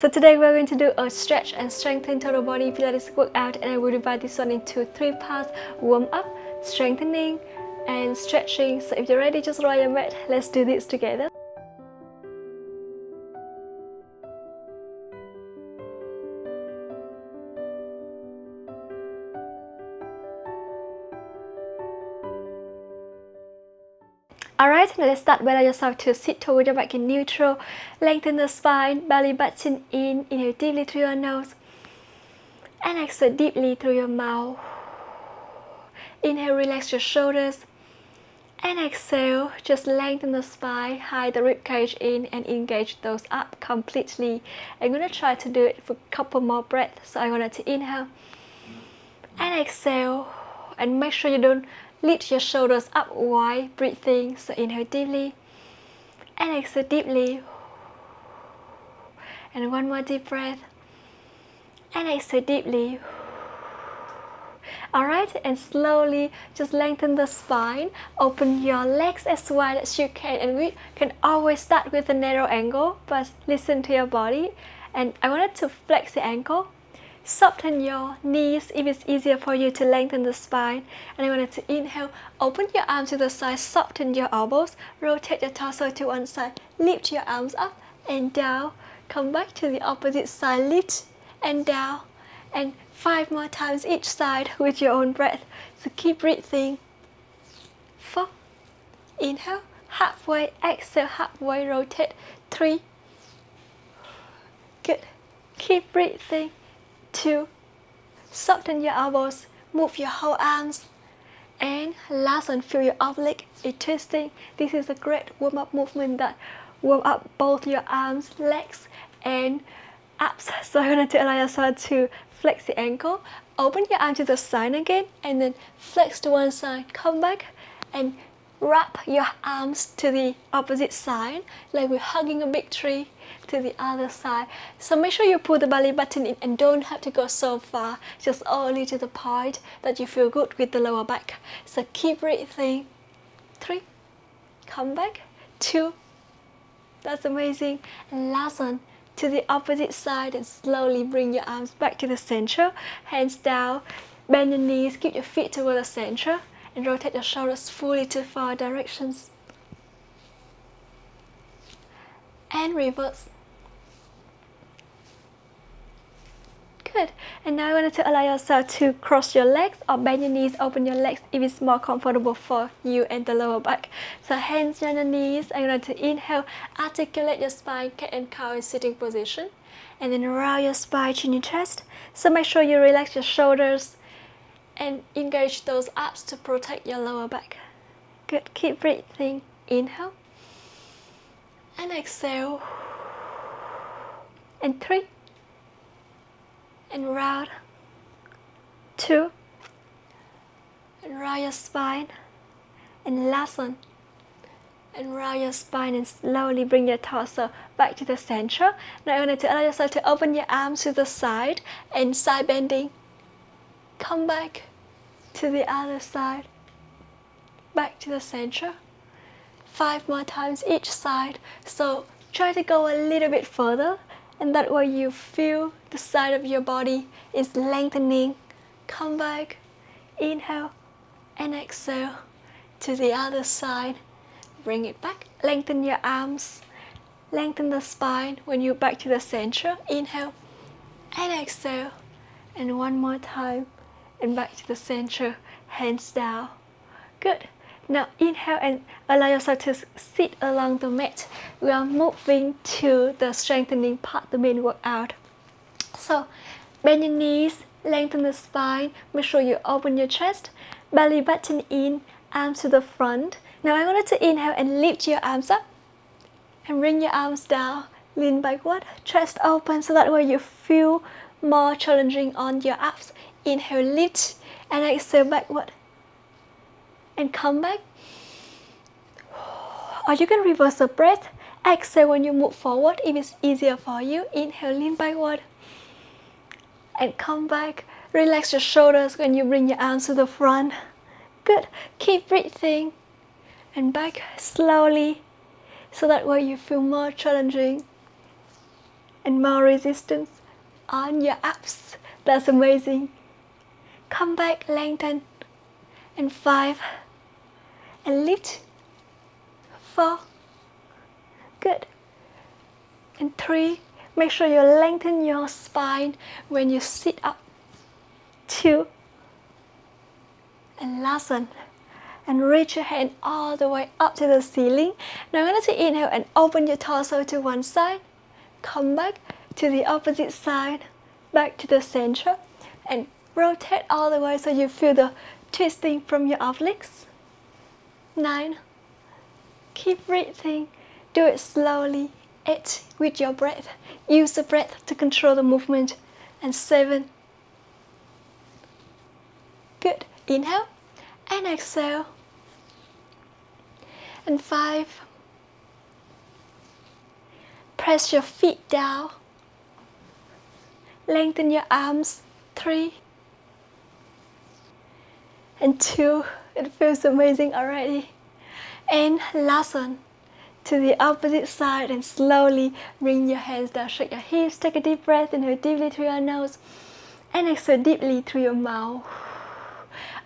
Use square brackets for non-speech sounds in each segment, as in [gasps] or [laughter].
So today we're going to do a stretch and strengthen total body Pilates workout and I will divide this one into three parts, warm up, strengthening and stretching. So if you're ready, just roll your mat. Let's do this together. Alright, now let's start by yourself to sit toward your back in neutral. Lengthen the spine, belly button in, inhale deeply through your nose. And exhale deeply through your mouth. Inhale, relax your shoulders. And exhale, just lengthen the spine, hide the rib cage in and engage those up completely. I'm gonna try to do it for a couple more breaths. So I want to inhale and exhale and make sure you don't Lift your shoulders up wide, breathing. So inhale deeply and exhale deeply. And one more deep breath. And exhale deeply. Alright, and slowly just lengthen the spine. Open your legs as wide as you can. And we can always start with a narrow angle, but listen to your body. And I wanted to flex the ankle Soften your knees if it's easier for you to lengthen the spine. And I wanted to inhale, open your arms to the side, soften your elbows, rotate your torso to one side, lift your arms up and down. Come back to the opposite side, lift and down. And five more times each side with your own breath. So keep breathing. Four. Inhale, halfway, exhale, halfway, rotate. Three. Good. Keep breathing two, soften your elbows, move your whole arms, and last one, feel your oblique is twisting. This is a great warm-up movement that warm up both your arms, legs, and abs. [laughs] So I'm gonna allow yourself to flex the ankle, open your arm to the side again, and then flex to one side, come back, and wrap your arms to the opposite side, like we're hugging a big tree to the other side. So make sure you pull the belly button in and don't have to go so far, just only to the point that you feel good with the lower back. So keep breathing. Three, come back. Two, that's amazing. And last one, to the opposite side and slowly bring your arms back to the center. Hands down, bend your knees, keep your feet toward the center and rotate your shoulders fully to far directions. And reverse. Good. And now I want to allow yourself to cross your legs or bend your knees, open your legs if it's more comfortable for you and the lower back. So hands on your knees. I'm going to inhale, articulate your spine, cat and cow in sitting position. And then round your spine, chin your chest. So make sure you relax your shoulders and engage those abs to protect your lower back. Good. Keep breathing. Inhale. And exhale. And three and round two and round your spine and last one and round your spine and slowly bring your torso back to the center. Now I want to allow yourself to open your arms to the side and side bending. Come back to the other side. Back to the center. Five more times each side. So try to go a little bit further and that way you feel the side of your body is lengthening. Come back, inhale and exhale to the other side. Bring it back, lengthen your arms, lengthen the spine when you're back to the center. Inhale and exhale, and one more time, and back to the center, hands down. Good. Now inhale and allow yourself to sit along the mat. We are moving to the strengthening part, the main workout. So bend your knees, lengthen the spine, make sure you open your chest, belly button in, arms to the front. Now I want you to inhale and lift your arms up and bring your arms down, lean backward, chest open so that way you feel more challenging on your abs. Inhale, lift and exhale backward and come back. Or you can reverse the breath. Exhale when you move forward if it's easier for you. Inhale, lean backward. And come back. Relax your shoulders when you bring your arms to the front. Good. Keep breathing. And back slowly so that way you feel more challenging. and more resistance on your abs. That's amazing. Come back, lengthen. And five. And lift. Four. Good. And three. Make sure you lengthen your spine when you sit up. Two. And last one. And reach your hand all the way up to the ceiling. Now I'm going to inhale and open your torso to one side. Come back to the opposite side. Back to the center. And rotate all the way so you feel the twisting from your obliques. Nine. Keep breathing. Do it slowly. Eight. With your breath. Use the breath to control the movement. And seven. Good. Inhale and exhale. And five. Press your feet down. Lengthen your arms. Three and two. It feels amazing already. And last one, to the opposite side and slowly bring your hands down, shake your hips, take a deep breath, inhale deeply through your nose and exhale deeply through your mouth.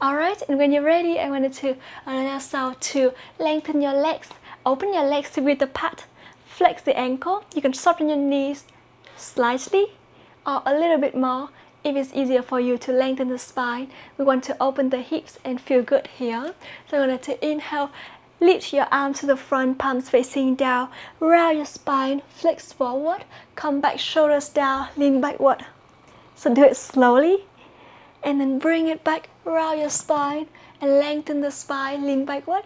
Alright, and when you're ready, I wanted to allow yourself to lengthen your legs, open your legs with the pad, flex the ankle, you can soften your knees slightly or a little bit more if it's easier for you to lengthen the spine, we want to open the hips and feel good here. So I'm going to inhale, lift your arms to the front, palms facing down, round your spine, flex forward, come back, shoulders down, lean backward. So do it slowly, and then bring it back, round your spine, and lengthen the spine, lean backward.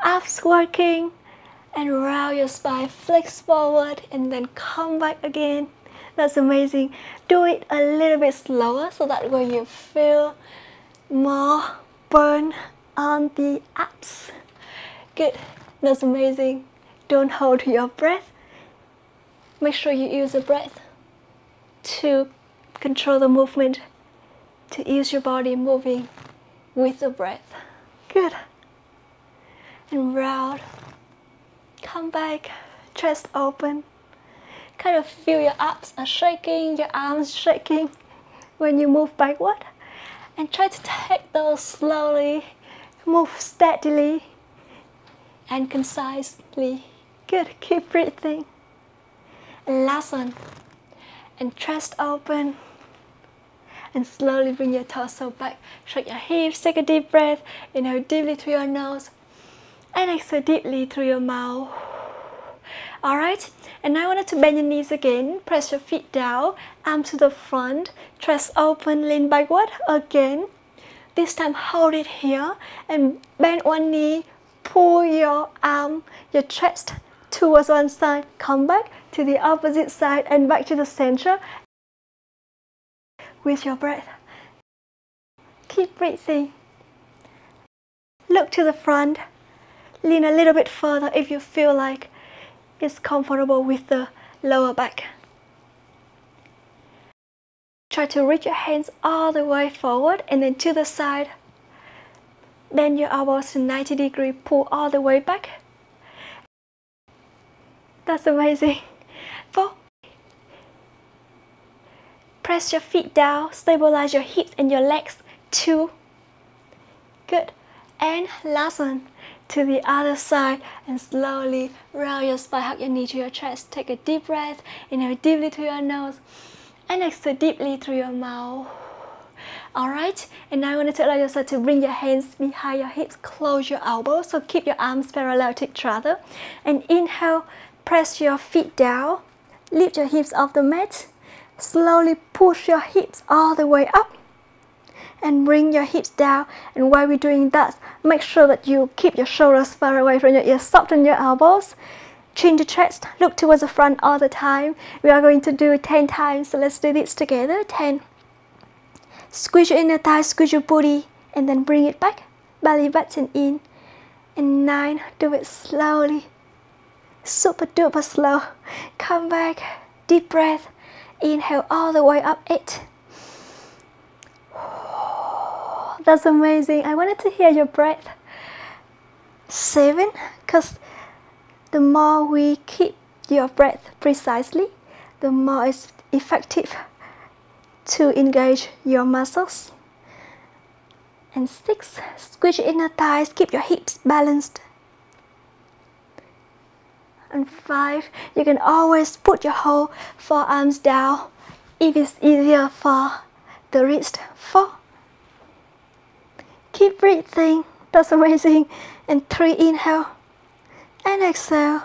Abs working, and round your spine, flex forward, and then come back again that's amazing. Do it a little bit slower so that way you feel more burn on the abs. Good. That's amazing. Don't hold your breath. Make sure you use the breath to control the movement, to use your body moving with the breath. Good. And round. Come back, chest open kind of feel your abs are shaking, your arms shaking when you move backward. And try to take those slowly, move steadily and concisely. Good, keep breathing. And last one. And chest open. And slowly bring your torso back. Shake your hips, take a deep breath. Inhale deeply through your nose. And exhale deeply through your mouth. Alright, and now I want to bend your knees again. Press your feet down, arm to the front, chest open, lean backward again. This time hold it here and bend one knee, pull your arm, your chest towards one side, come back to the opposite side and back to the center with your breath. Keep breathing. Look to the front. Lean a little bit further if you feel like is comfortable with the lower back. Try to reach your hands all the way forward and then to the side. Bend your elbows to 90 degree, pull all the way back. That's amazing. [laughs] Four. Press your feet down, stabilize your hips and your legs. Two. Good. And last one to the other side and slowly roll your spine, hug your knee to your chest. Take a deep breath, inhale deeply through your nose and exhale deeply through your mouth. Alright, and now I want to allow yourself to bring your hands behind your hips, close your elbows, so keep your arms parallel to each other. And inhale, press your feet down, lift your hips off the mat, slowly push your hips all the way up and bring your hips down. And while we're doing that make sure that you keep your shoulders far away from your ears. Soften your elbows. Chin to chest. Look towards the front all the time. We are going to do 10 times. So let's do this together. 10 squeeze your inner thigh squeeze your booty and then bring it back. Belly button in. And 9 do it slowly. Super duper slow. Come back. Deep breath. Inhale all the way up. 8 that's amazing. I wanted to hear your breath. Seven, because the more we keep your breath precisely, the more it's effective to engage your muscles. And six, squeeze inner thighs, keep your hips balanced. And five, you can always put your whole forearms down if it's easier for the wrist. Four. Keep breathing. That's amazing. And three, inhale and exhale.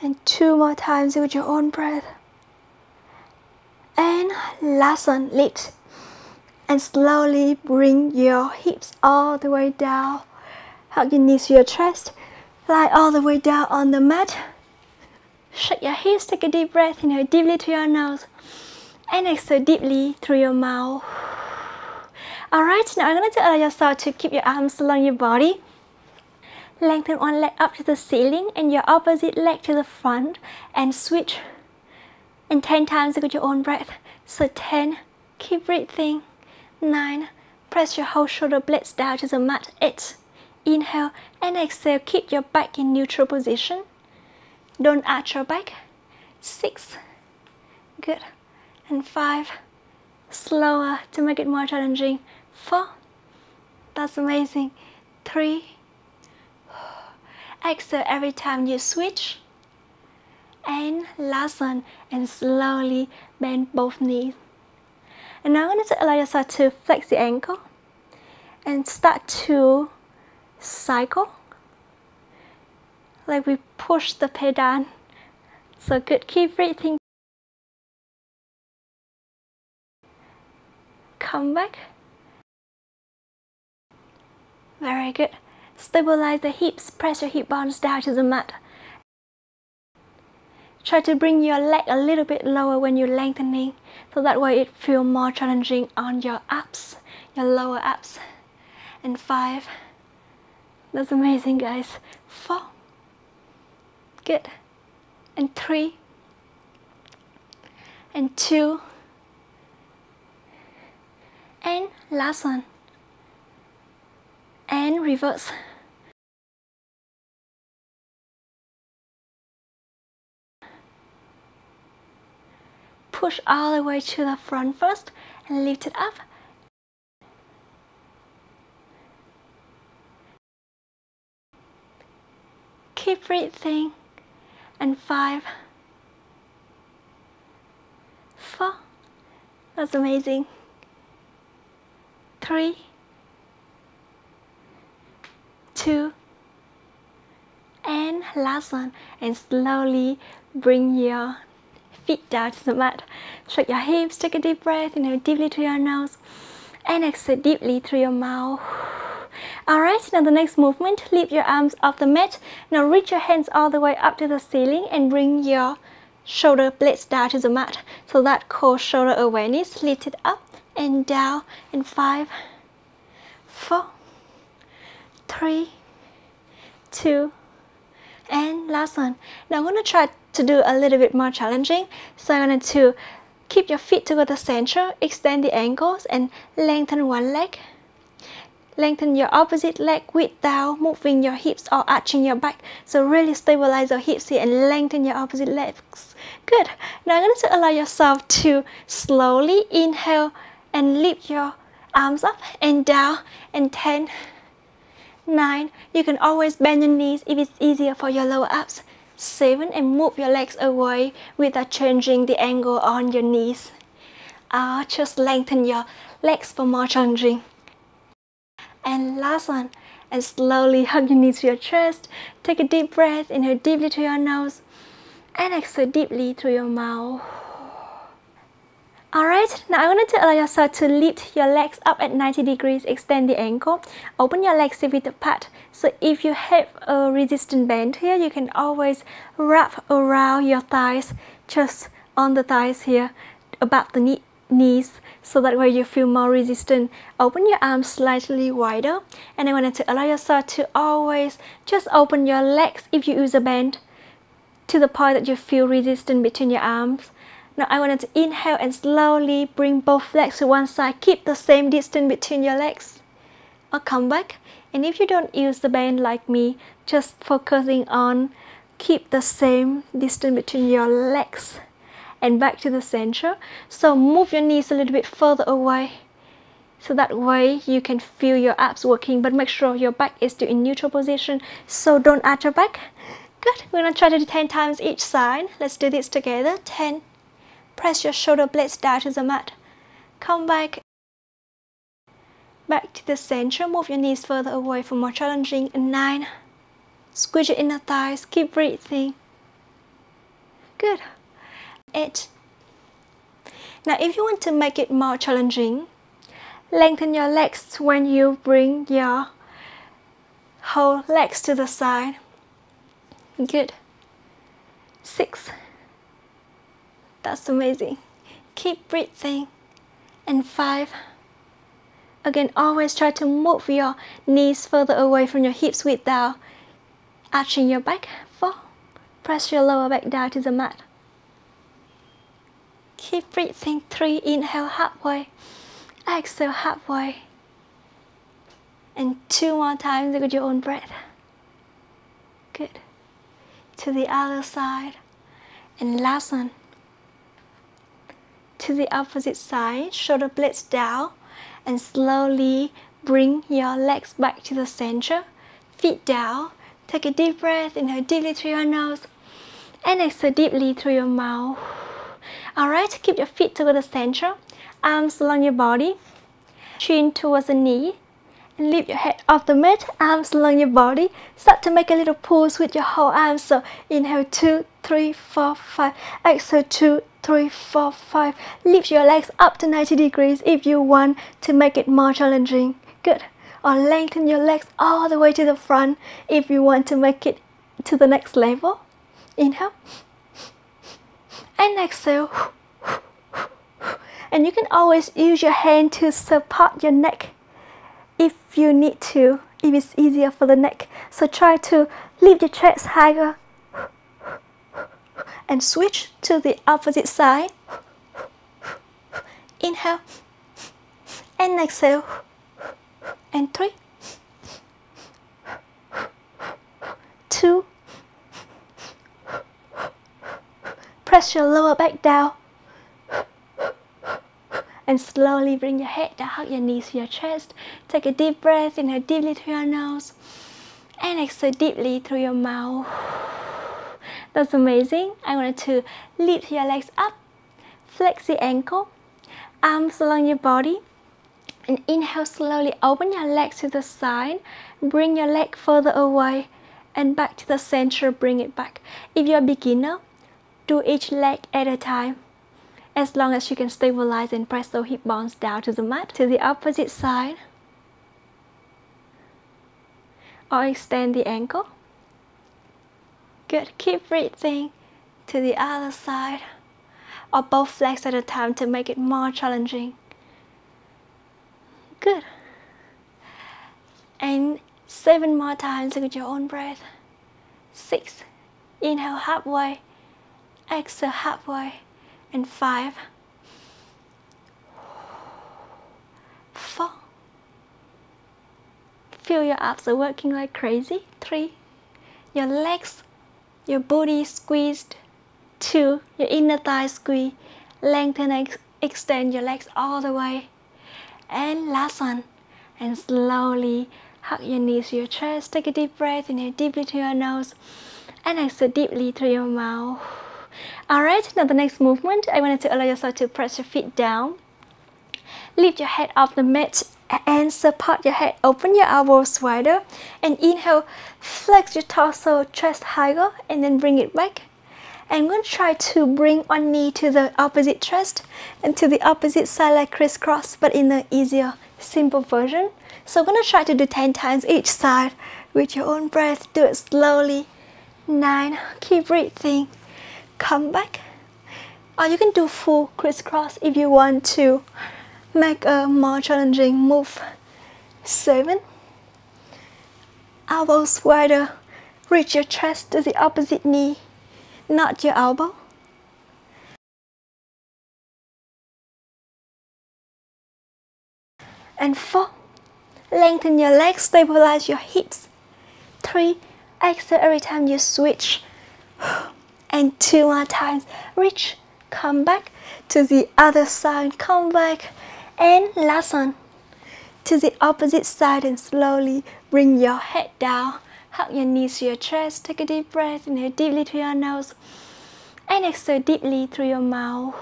And two more times with your own breath. And last one, lift. And slowly bring your hips all the way down. Hug your knees to your chest. Lie all the way down on the mat. Shake your hips, take a deep breath, inhale deeply to your nose. And exhale deeply through your mouth. Alright, now I'm going to allow yourself to keep your arms along your body. Lengthen one leg up to the ceiling and your opposite leg to the front and switch. And 10 times with your own breath. So 10, keep breathing. 9, press your whole shoulder blades down to the mat. 8, Inhale and exhale. Keep your back in neutral position. Don't arch your back. Six. Good. And five. Slower to make it more challenging. Four. That's amazing. Three. [sighs] Exhale every time you switch. And last one. And slowly bend both knees. And now I'm going to allow yourself to flex the ankle and start to cycle like we push the pedal so good keep breathing come back very good stabilize the hips press your hip bones down to the mat try to bring your leg a little bit lower when you're lengthening so that way it feels more challenging on your abs your lower abs and five that's amazing, guys. Four. Good. And three. And two. And last one. And reverse. Push all the way to the front first and lift it up. Keep breathing. And five. Four. That's amazing. Three two and last one and slowly bring your feet down to the mat shake your hips take a deep breath inhale deeply through your nose and exhale deeply through your mouth Alright, now the next movement, lift your arms off the mat. Now reach your hands all the way up to the ceiling and bring your shoulder blades down to the mat. So that core shoulder awareness, lift it up and down in five, four, three, two, and last one. Now I'm going to try to do a little bit more challenging. So I'm going to keep your feet toward the center, extend the ankles and lengthen one leg Lengthen your opposite leg width down, moving your hips or arching your back. So really stabilize your hips here and lengthen your opposite legs. Good. Now I'm going to allow yourself to slowly inhale and lift your arms up and down and 10, 9. You can always bend your knees if it's easier for your lower abs. 7 and move your legs away without changing the angle on your knees. Uh, just lengthen your legs for more challenging. And last one, and slowly [laughs] hug your knees to your chest. Take a deep breath, inhale deeply to your nose, and exhale deeply through your mouth. Alright, now I want to allow yourself to lift your legs up at 90 degrees, extend the ankle, open your legs a bit apart. So if you have a resistant band here, you can always wrap around your thighs, just on the thighs here, above the knee, knees so that way you feel more resistant. Open your arms slightly wider and I wanted to allow yourself to always just open your legs if you use a band to the point that you feel resistant between your arms. Now I wanted to inhale and slowly bring both legs to one side. Keep the same distance between your legs. Or come back. And if you don't use the band like me, just focusing on keep the same distance between your legs and back to the center. So move your knees a little bit further away. So that way you can feel your abs working, but make sure your back is still in neutral position. So don't arch your back. Good. We're gonna try to do 10 times each side. Let's do this together. 10. Press your shoulder blades down to the mat. Come back. Back to the center. Move your knees further away for more challenging. 9. Squeeze your inner thighs. Keep breathing. Good. 8. Now if you want to make it more challenging, lengthen your legs when you bring your whole legs to the side. Good. 6. That's amazing. Keep breathing. And 5. Again, always try to move your knees further away from your hips without arching your back. 4. Press your lower back down to the mat. Keep breathing. Three, inhale halfway. Exhale halfway. And two more times with your own breath. Good. To the other side. And last one. To the opposite side. Shoulder blades down. And slowly bring your legs back to the center. Feet down. Take a deep breath. Inhale deeply through your nose. And exhale deeply through your mouth. Alright, keep your feet toward the center, arms along your body, chin towards the knee, and lift your head off the mat, arms along your body. Start to make a little pulse with your whole arms. So inhale two, three, four, five. Exhale two, three, four, five. Lift your legs up to 90 degrees if you want to make it more challenging. Good. Or lengthen your legs all the way to the front if you want to make it to the next level. Inhale and exhale. And you can always use your hand to support your neck if you need to, if it's easier for the neck. So try to lift your chest higher and switch to the opposite side. Inhale and exhale. And three, two, Press your lower back down. And slowly bring your head down, hug your knees to your chest. Take a deep breath, inhale deeply through your nose. And exhale deeply through your mouth. That's amazing. I want to lift your legs up. Flex the ankle. Arms along your body. And inhale slowly, open your legs to the side. Bring your leg further away and back to the center, bring it back. If you're a beginner, do each leg at a time. As long as you can stabilize and press those hip bones down to the mat, to the opposite side. Or extend the ankle. Good, keep breathing to the other side. Or both legs at a time to make it more challenging. Good. And seven more times with your own breath. Six. Inhale halfway exhale halfway and five four feel your abs are working like crazy three your legs your body squeezed two your inner thigh squeeze. Lengthen and ex extend your legs all the way. And last one. And slowly hug your knees to your chest. Take a deep breath inhale deeply through your nose. And exhale deeply through your mouth. Alright, now the next movement, I wanted to allow yourself to press your feet down. Lift your head off the mat and support your head. Open your elbows wider and inhale, flex your torso, chest higher and then bring it back. I'm going to try to bring one knee to the opposite chest and to the opposite side like crisscross but in the easier, simple version. So I'm going to try to do 10 times each side with your own breath. Do it slowly. 9. Keep breathing come back or you can do full crisscross if you want to make a more challenging move. Seven. Elbows wider. Reach your chest to the opposite knee. Not your elbow. And four. Lengthen your legs. Stabilize your hips. Three. Exhale every time you switch. [sighs] And two more times. Reach. Come back to the other side. Come back and last one to the opposite side and slowly bring your head down hug your knees to your chest take a deep breath inhale deeply through your nose and exhale deeply through your mouth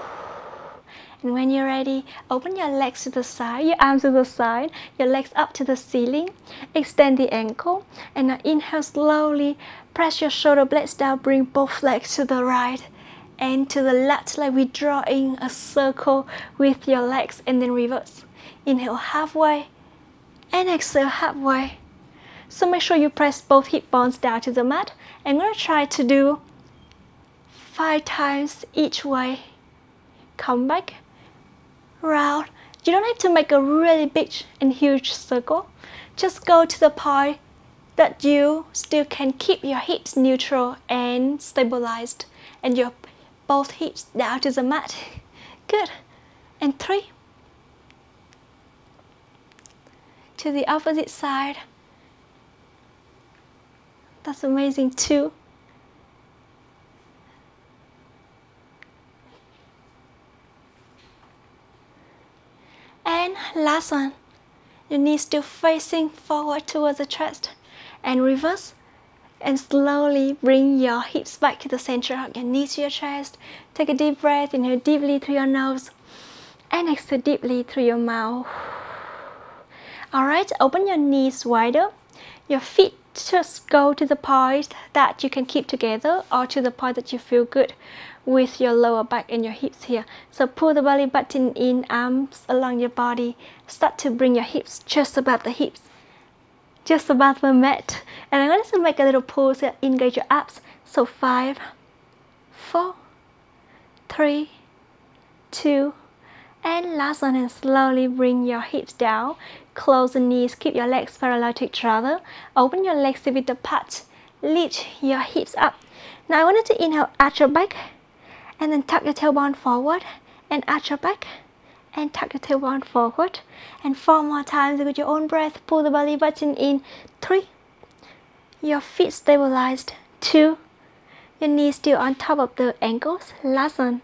and when you're ready, open your legs to the side, your arms to the side, your legs up to the ceiling. Extend the ankle. And now inhale slowly. Press your shoulder blades down. Bring both legs to the right and to the left, like we're drawing a circle with your legs. And then reverse. Inhale halfway and exhale halfway. So make sure you press both hip bones down to the mat. I'm going to try to do five times each way. Come back round. You don't have to make a really big and huge circle. Just go to the point that you still can keep your hips neutral and stabilized and your both hips down to the mat. Good. And three. To the opposite side. That's amazing. Two. And last one, your knees still facing forward towards the chest and reverse and slowly bring your hips back to the center hug your knees to your chest take a deep breath inhale deeply through your nose and exhale deeply through your mouth all right open your knees wider your feet just go to the point that you can keep together or to the point that you feel good with your lower back and your hips here. So pull the belly button in, arms along your body. Start to bring your hips just above the hips, just above the mat. And I'm going to make a little pause here, engage your abs. So five, four, three, two, and last one and slowly bring your hips down. Close the knees, keep your legs parallel to each other. Open your legs a bit apart. Lift your hips up. Now I want you to inhale, arch your back and then tuck your tailbone forward and arch your back and tuck your tailbone forward. And four more times with your own breath pull the belly button in. Three. Your feet stabilized. Two. Your knees still on top of the ankles. Last one.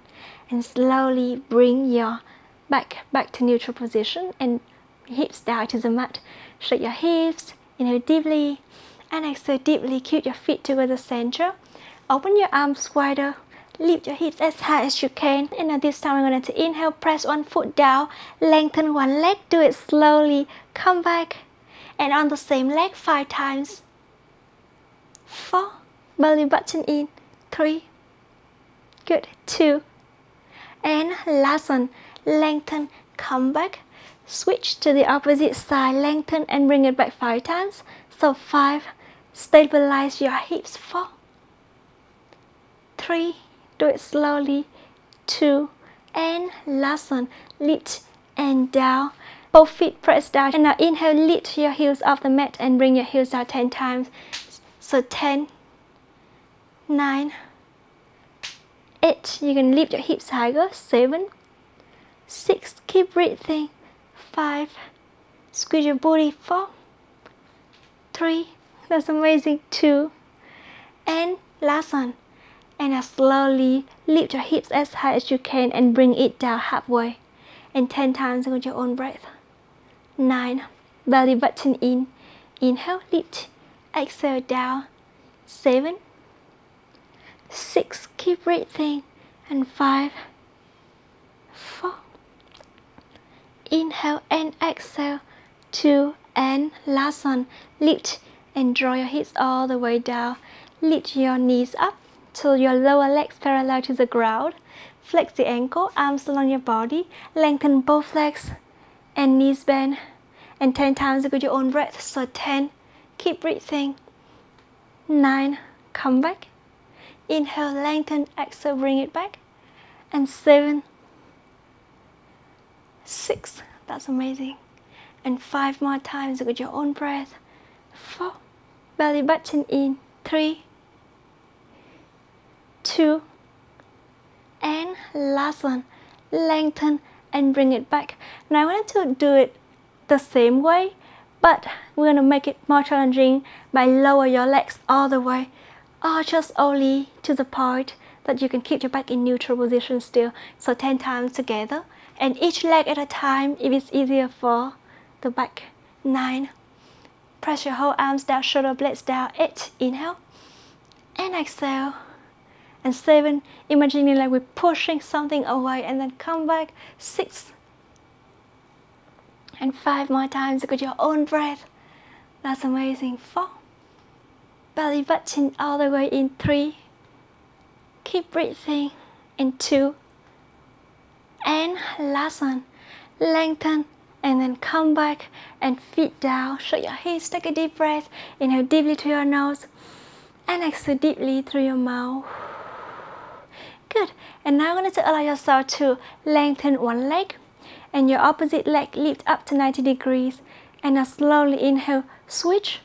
And slowly bring your back back to neutral position and hips down to the mat. Shake your hips inhale deeply. And exhale deeply. Keep your feet towards the center. Open your arms wider lift your hips as high as you can. And now this time I'm going to inhale press one foot down lengthen one leg do it slowly. Come back and on the same leg five times. Four belly button in. Three good. Two and last one lengthen. Come back switch to the opposite side lengthen and bring it back five times. So five stabilize your hips. Four three do it slowly. Two and last one. Lift and down. Both feet press down. And now inhale lift your heels off the mat and bring your heels down 10 times. So 10 9 8 you can lift your hips higher. 7 6 keep breathing. 5 squeeze your booty 4 3 that's amazing. 2 and last one and now slowly lift your hips as high as you can and bring it down halfway. And 10 times with your own breath. 9 belly button in. Inhale lift. Exhale down. 7 6 keep breathing. And 5 4 inhale and exhale. 2 and last one. Lift and draw your hips all the way down. Lift your knees up till your lower legs parallel to the ground. Flex the ankle, arms along your body. Lengthen both legs and knees bend. And 10 times with your own breath. So 10, keep breathing. 9, come back. Inhale, lengthen, exhale, bring it back. And 7, 6, that's amazing. And 5 more times with your own breath. 4, belly button in. 3, two and last one lengthen and bring it back now I wanted to do it the same way but we're going to make it more challenging by lower your legs all the way or just only to the point that you can keep your back in neutral position still. So 10 times together and each leg at a time if it's easier for the back. 9. Press your whole arms down, shoulder blades down. 8. Inhale and exhale. And 7. Imagining like we're pushing something away and then come back. 6. And 5 more times with your own breath. That's amazing. 4 belly button all the way in three keep breathing in two and last one lengthen and then come back and feet down show your hips take a deep breath inhale deeply through your nose and exhale deeply through your mouth good and now I'm going to allow yourself to lengthen one leg and your opposite leg lift up to 90 degrees and now slowly inhale switch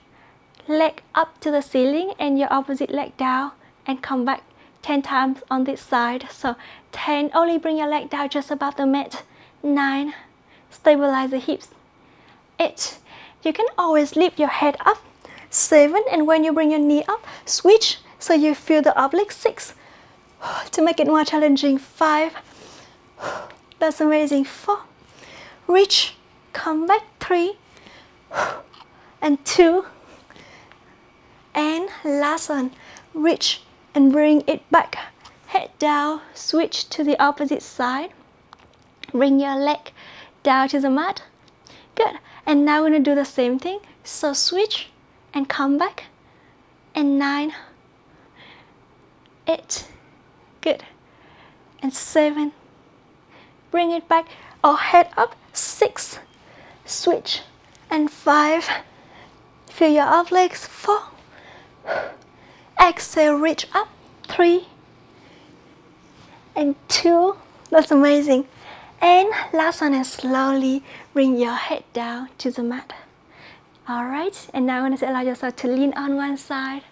leg up to the ceiling and your opposite leg down and come back 10 times on this side. So 10, only bring your leg down just above the mat. 9, stabilize the hips. 8, you can always lift your head up. 7, and when you bring your knee up, switch so you feel the oblique. 6, [gasps] to make it more challenging. 5, [sighs] that's amazing. 4, reach, come back. 3, [sighs] and 2, and last one. Reach and bring it back. Head down switch to the opposite side. Bring your leg down to the mat. Good. And now we're going to do the same thing. So switch and come back. And nine. Eight good and seven bring it back or head up six switch and five feel your off legs four Exhale, reach up. Three and two. That's amazing. And last one, and slowly bring your head down to the mat. Alright, and now I'm going to allow yourself to lean on one side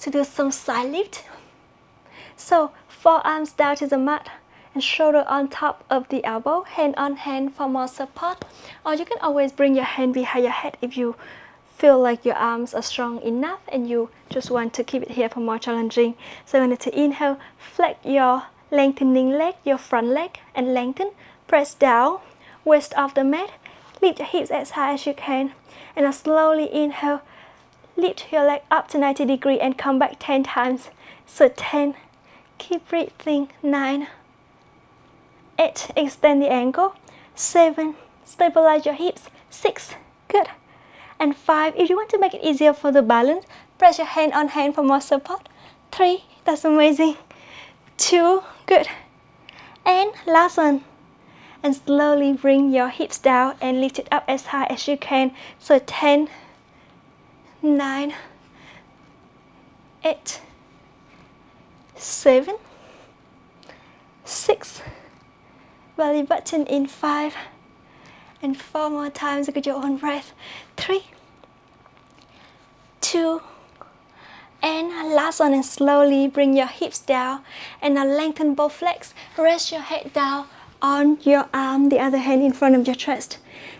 to do some side lift. So, forearms down to the mat and shoulder on top of the elbow, hand on hand for more support. Or you can always bring your hand behind your head if you feel like your arms are strong enough and you just want to keep it here for more challenging. So I'm going to inhale, flex your lengthening leg, your front leg and lengthen. Press down, waist off the mat, lift your hips as high as you can. And now slowly inhale, lift your leg up to 90 degree and come back 10 times. So 10, keep breathing, 9, 8, extend the ankle, 7, stabilize your hips, 6, good. And 5 if you want to make it easier for the balance press your hand on hand for more support. 3 that's amazing. 2 good. And last one. And slowly bring your hips down and lift it up as high as you can. So 10 9 8 7 6 belly button in 5 and four more times with your own breath. Three, two, and last one and slowly bring your hips down and now lengthen both legs. Rest your head down on your arm, the other hand in front of your chest.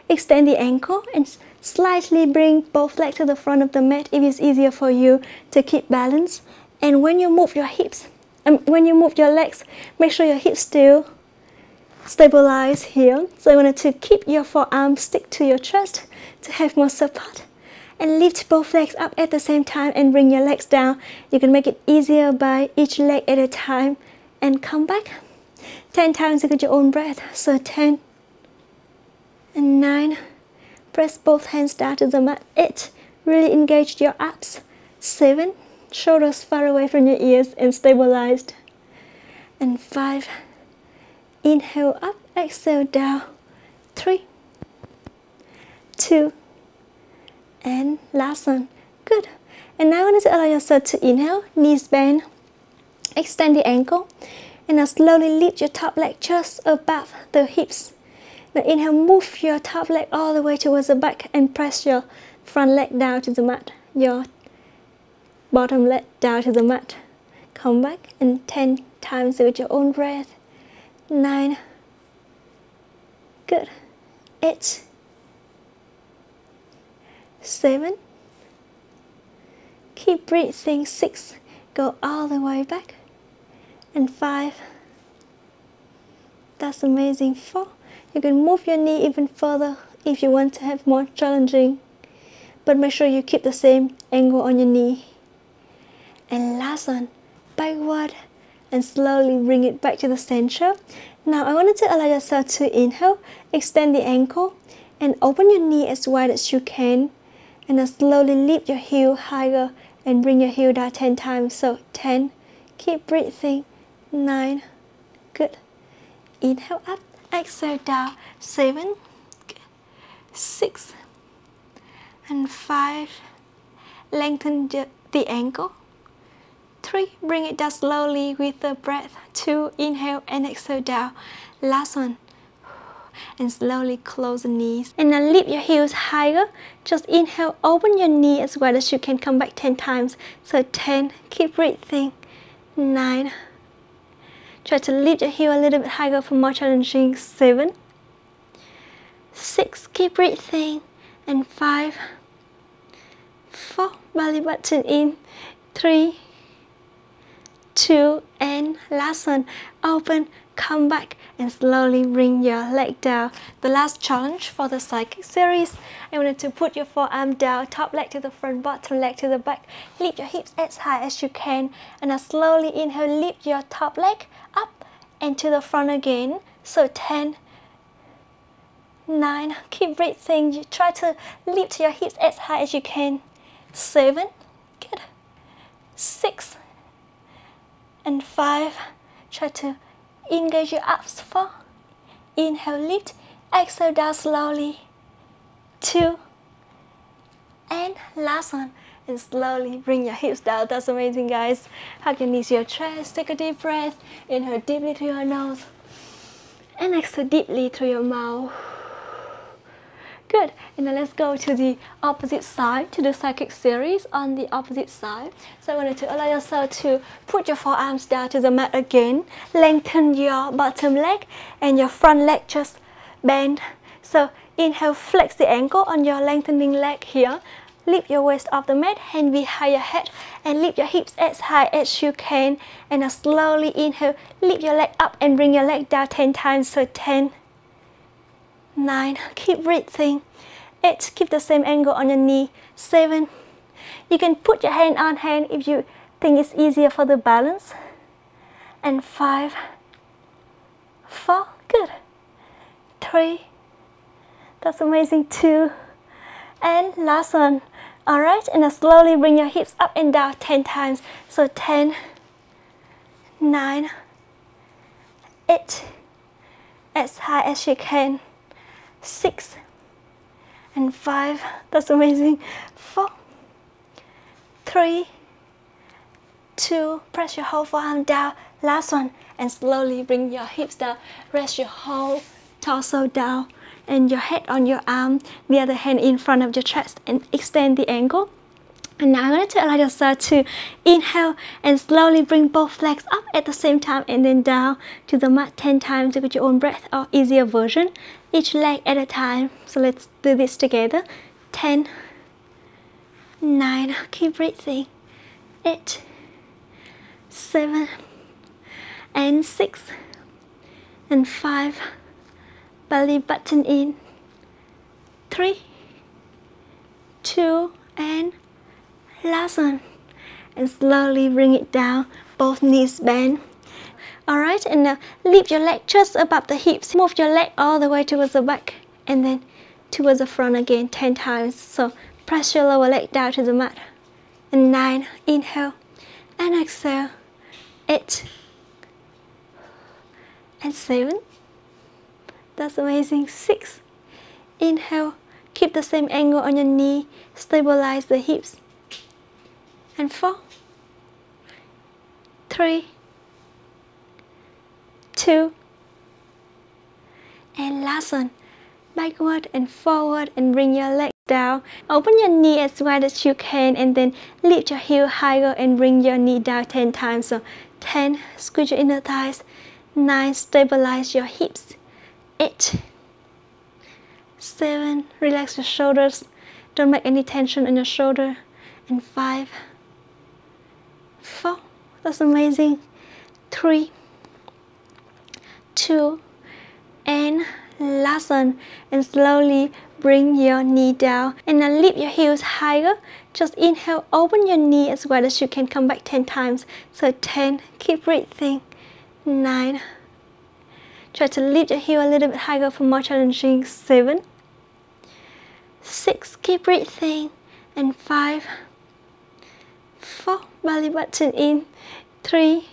Extend the ankle and slightly bring both legs to the front of the mat if it's easier for you to keep balance. And when you move your hips, um, when you move your legs, make sure your hips still stabilize here. So I wanted to keep your forearm stick to your chest to have more support. And lift both legs up at the same time and bring your legs down. You can make it easier by each leg at a time and come back. 10 times with your own breath. So 10 and 9. Press both hands down to the mat. 8. Really engage your abs. 7. Shoulders far away from your ears and stabilized. And 5 Inhale up, exhale down. Three, two, and last one. Good. And now I want to allow yourself to inhale, knees bend, extend the ankle, and now slowly lift your top leg just above the hips. Now inhale, move your top leg all the way towards the back and press your front leg down to the mat. Your bottom leg down to the mat. Come back and 10 times with your own breath. Nine, good, eight, seven, keep breathing, six, go all the way back, and five, that's amazing, four, you can move your knee even further if you want to have more challenging, but make sure you keep the same angle on your knee, and last one, backward, and slowly bring it back to the center. Now I wanted to allow yourself to inhale, extend the ankle, and open your knee as wide as you can and then slowly lift your heel higher and bring your heel down 10 times. So 10 keep breathing. 9 good. Inhale up exhale down. 7 6 and 5 lengthen the, the ankle 3 bring it down slowly with the breath 2 inhale and exhale down last one and slowly close the knees. And now lift your heels higher. Just inhale, open your knee as well as you can come back 10 times. So 10, keep breathing. 9. Try to lift your heel a little bit higher for more challenging. 7. 6, keep breathing. And 5. 4, belly button in. 3. 2 and last one open come back and slowly bring your leg down. The last challenge for the side kick series, I wanted to put your forearm down, top leg to the front, bottom leg to the back. Lift your hips as high as you can and now slowly inhale, lift your top leg up and to the front again. So 10, 9, keep breathing, you try to lift your hips as high as you can. 7, good. 6, and 5, try to Engage your abs four. Inhale, lift. Exhale down slowly. Two. And last one. And slowly bring your hips down. That's amazing, guys. Hug your knees your chest. Take a deep breath. Inhale deeply through your nose. And exhale deeply through your mouth. Good. And then let's go to the opposite side, to the side kick series on the opposite side. So I wanted to allow yourself to put your forearms down to the mat again. Lengthen your bottom leg and your front leg just bend. So inhale, flex the ankle on your lengthening leg here. Lift your waist off the mat, hand behind your head, and lift your hips as high as you can. And now slowly inhale, lift your leg up and bring your leg down 10 times. So 10, nine, keep breathing, eight, keep the same angle on your knee, seven, you can put your hand on hand if you think it's easier for the balance, and five, four, good, three, that's amazing, two, and last one, alright, and now slowly bring your hips up and down 10 times, so 10, 9, 8, as high as you can, six, and five. That's amazing. Four, three, two. Press your whole forearm down. Last one, and slowly bring your hips down. Rest your whole torso down and your head on your arm, the other hand in front of your chest, and extend the ankle. And now I'm going to allow yourself to inhale and slowly bring both legs up at the same time and then down to the mat 10 times with your own breath or easier version, each leg at a time. So let's do this together. 10, 9, keep breathing, 8, 7, and 6, and 5, belly button in, 3, 2, and last and slowly bring it down both knees bend alright and now lift your leg just above the hips. Move your leg all the way towards the back and then towards the front again 10 times. So press your lower leg down to the mat. And 9 inhale. And exhale. 8 and 7 that's amazing. 6 inhale. Keep the same angle on your knee. Stabilize the hips and four, three, two, and last one. Backward and forward and bring your leg down. Open your knee as wide as you can and then lift your heel higher and bring your knee down 10 times. So 10, squeeze your inner thighs. 9, stabilize your hips. 8, 7, relax your shoulders. Don't make any tension in your shoulder. And 5, four, that's amazing, three, two, and last one, and slowly bring your knee down and now lift your heels higher. Just inhale open your knee as well as you can come back 10 times. So 10 keep breathing. 9 try to lift your heel a little bit higher for more challenging. 7 6 keep breathing. And 5 4 belly button in. 3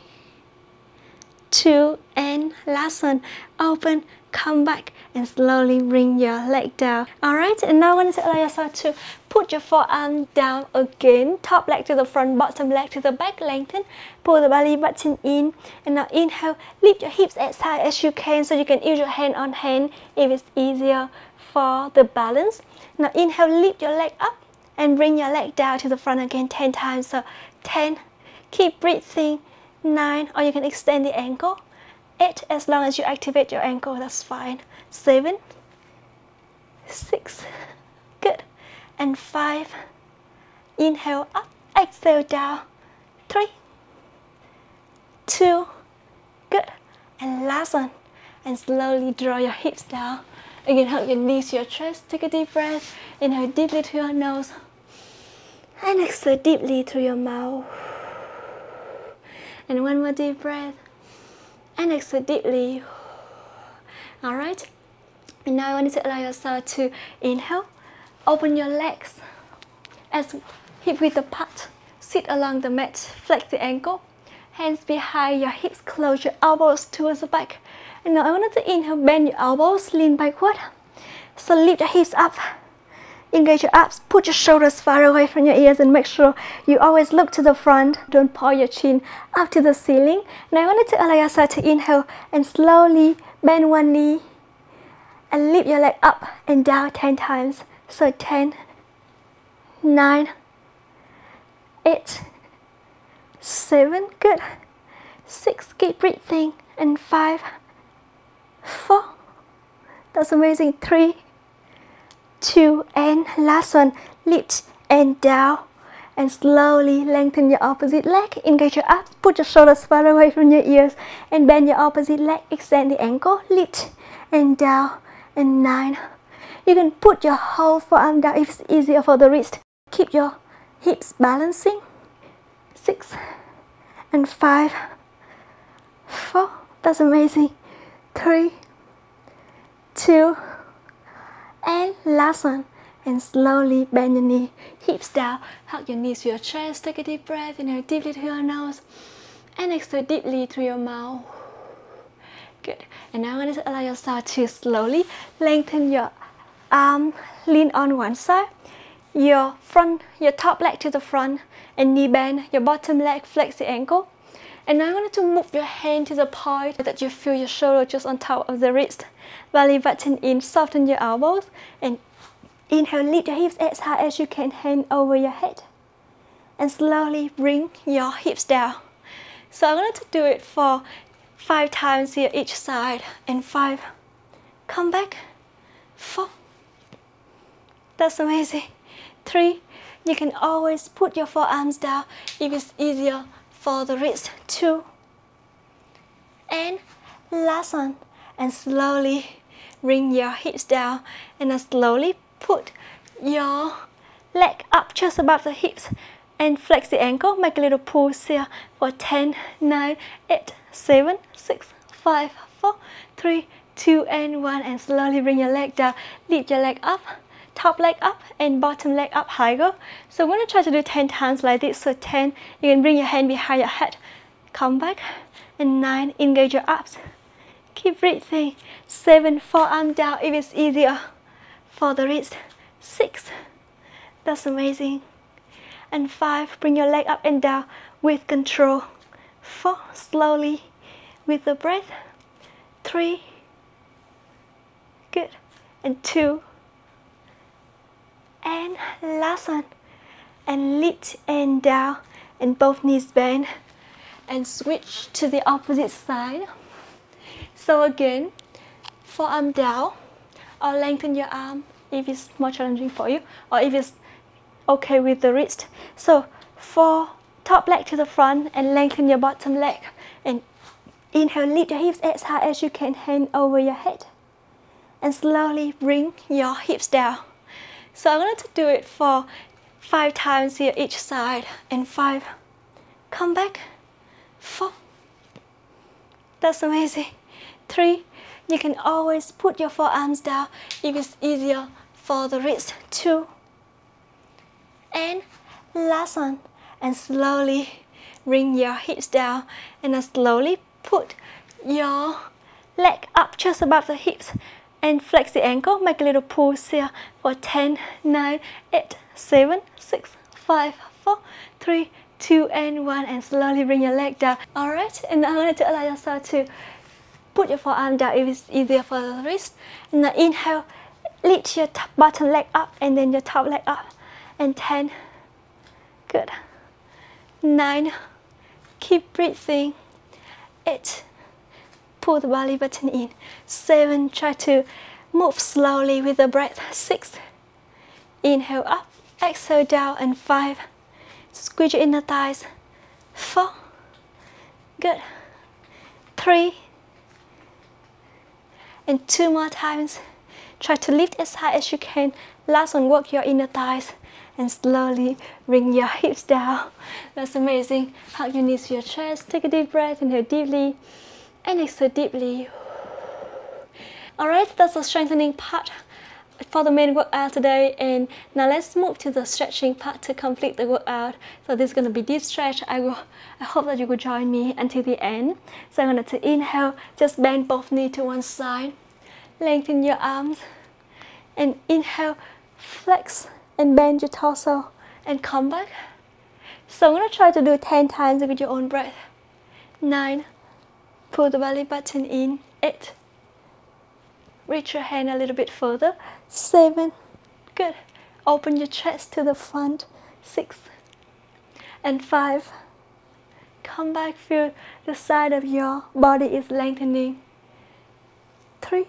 2 and last one. Open come back and slowly bring your leg down. Alright and now I want to allow yourself to put your forearm down again. Top leg to the front bottom leg to the back. Lengthen. Pull the belly button in. And now inhale lift your hips as high as you can so you can use your hand on hand if it's easier for the balance. Now inhale lift your leg up and bring your leg down to the front again 10 times. So 10 keep breathing 9 or you can extend the ankle. 8 as long as you activate your ankle that's fine. 7 6 good. And 5 inhale up exhale down. 3 2 good. And last one and slowly draw your hips down. Again hug your knees to your chest. Take a deep breath. Inhale deeply through your nose and exhale deeply through your mouth and one more deep breath and exhale deeply. All right. And now I want you to allow yourself to inhale, open your legs as hip width apart. Sit along the mat, flex the ankle, hands behind your hips, close your elbows towards the back. And now I want you to inhale, bend your elbows, lean backward. So lift your hips up Engage your abs, put your shoulders far away from your ears and make sure you always look to the front. Don't pull your chin up to the ceiling. Now I want you to allow yourself to inhale and slowly bend one knee and lift your leg up and down 10 times. So 10, 9, 8, 7, good, 6, keep breathing, and 5, 4, that's amazing, 3, two, and last one, lift and down. And slowly lengthen your opposite leg, engage your abs, put your shoulders far away from your ears, and bend your opposite leg, extend the ankle, lift and down, and nine. You can put your whole forearm down if it's easier for the wrist. Keep your hips balancing. Six. And five, four, that's amazing. Three, two, and last one and slowly bend your knee hips down. Hug your knees to your chest take a deep breath inhale deeply through your nose and exhale deeply through your mouth. Good. And now I want to allow yourself to slowly lengthen your arm lean on one side your front your top leg to the front and knee bend your bottom leg flex the ankle and now I want you to move your hand to the point that you feel your shoulder just on top of the wrist belly button in, soften your elbows, and inhale, lift your hips as high as you can, hand over your head. And slowly bring your hips down. So I'm going to do it for five times here each side, and five. Come back, four. That's amazing. Three, you can always put your forearms down if it's easier for the wrist. Two, and last one, and slowly bring your hips down and then slowly put your leg up just above the hips and flex the ankle make a little pulse here for 10 9 8 7 6 5 4 3 2 and 1 and slowly bring your leg down lift your leg up top leg up and bottom leg up higher so we're to try to do 10 times like this so 10 you can bring your hand behind your head come back and 9 engage your abs Keep breathing. Seven, forearm down if it's easier. For the wrist. Six. That's amazing. And five, bring your leg up and down with control. Four, slowly with the breath. Three. Good. And two. And last one. And lift and down. And both knees bend. And switch to the opposite side. So again, forearm down, or lengthen your arm if it's more challenging for you, or if it's okay with the wrist. So for top leg to the front and lengthen your bottom leg. And inhale, lift your hips as high as you can, hand over your head. And slowly bring your hips down. So I'm going to do it for five times here each side. And five, come back, four. That's amazing. Three, you can always put your forearms down if it's easier for the wrist. Two, and last one and slowly bring your hips down and then slowly put your leg up just above the hips and flex the ankle. Make a little pulse here for 10 9 8 7 6 5 4 3 2 and 1 and slowly bring your leg down. Alright and now I want to allow yourself to put your forearm down if it's easier for the wrist. And now inhale lift your top, bottom leg up and then your top leg up. And 10 good. 9 keep breathing. 8 pull the belly button in. 7 try to move slowly with the breath. 6 inhale up exhale down and 5 squeeze your inner thighs. 4 good. 3 and 2 more times. Try to lift as high as you can. Last one work your inner thighs and slowly bring your hips down. That's amazing. Hug your knees to your chest. Take a deep breath, inhale deeply and exhale deeply. Alright, that's the strengthening part for the main workout today and now let's move to the stretching part to complete the workout so this is going to be deep stretch i will i hope that you will join me until the end so i'm going to inhale just bend both knees to one side lengthen your arms and inhale flex and bend your torso and come back. So I'm going to try to do 10 times with your own breath. 9. Pull the belly button in. 8. Reach your hand a little bit further. 7. Good. Open your chest to the front. 6. And 5. Come back, feel the side of your body is lengthening. 3.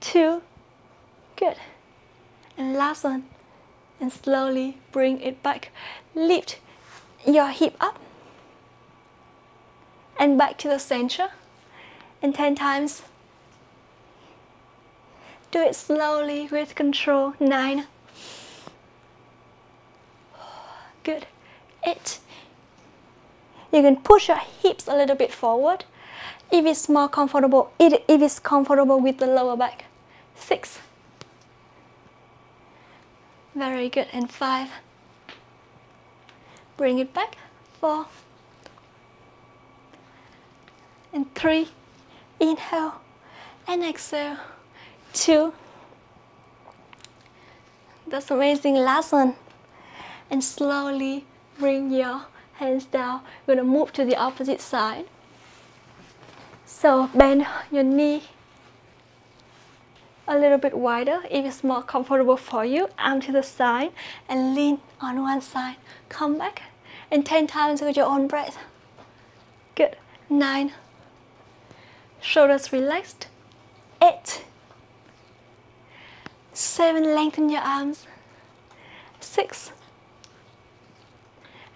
2. Good and last one and slowly bring it back lift your hip up and back to the center. And 10 times. Do it slowly with control. 9 good. 8 you can push your hips a little bit forward. If it's more comfortable if it's comfortable with the lower back. 6 very good. And five. Bring it back. Four. And three. Inhale and exhale. Two. That's amazing. Last one. And slowly bring your hands down. We're gonna move to the opposite side. So bend your knee a little bit wider if it's more comfortable for you. Arm to the side and lean on one side. Come back and 10 times with your own breath. Good. 9. Shoulders relaxed. 8. 7. Lengthen your arms. 6.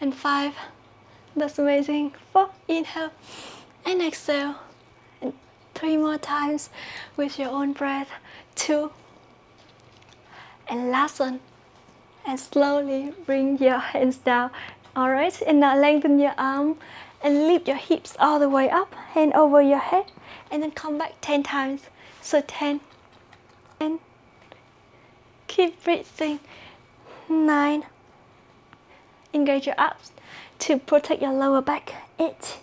And 5. That's amazing. 4. Inhale and exhale. And 3 more times with your own breath two, and last one. And slowly bring your hands down. Alright, and now lengthen your arm and lift your hips all the way up, hand over your head, and then come back 10 times. So 10, and keep breathing. 9, engage your abs to protect your lower back. 8,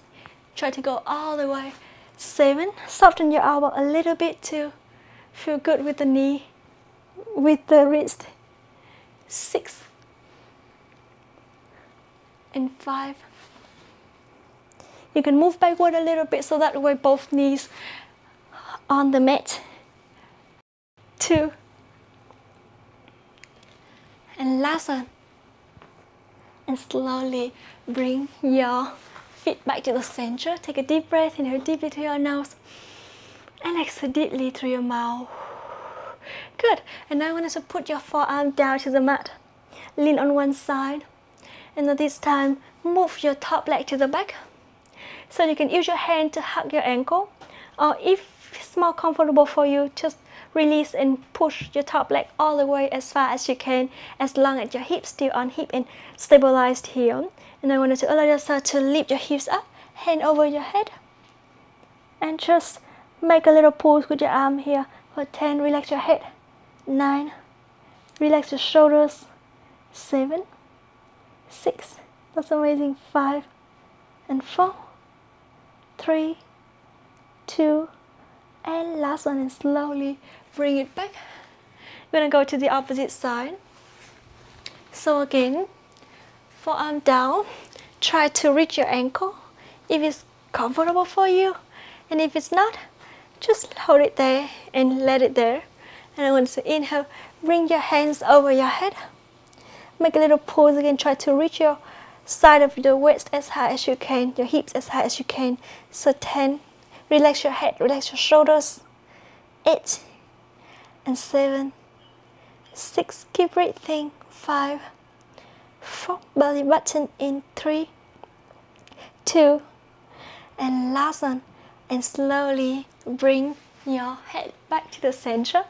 try to go all the way. 7, soften your elbow a little bit to Feel good with the knee, with the wrist. Six and five. You can move backward a little bit so that way both knees on the mat. Two. And last one. And slowly bring your feet back to the center. Take a deep breath, inhale deeply through your nose and exhale deeply through your mouth. Good. And now I want you to put your forearm down to the mat. Lean on one side and then this time move your top leg to the back so you can use your hand to hug your ankle or if it's more comfortable for you just release and push your top leg all the way as far as you can as long as your hips still on hip and stabilized here. And I want you to allow yourself to lift your hips up hand over your head and just make a little pulse with your arm here for 10 relax your head 9 relax your shoulders 7 6 that's amazing. 5 and 4 3 2 and last one and slowly bring it back. We're gonna go to the opposite side. So again forearm down try to reach your ankle. If it's comfortable for you and if it's not just hold it there and let it there. And I want to inhale bring your hands over your head. Make a little pause again try to reach your side of the waist as high as you can your hips as high as you can. So 10 relax your head relax your shoulders. 8 and 7 6 keep breathing. 5 4 belly button in 3 2 and last one. And slowly bring your head back to the center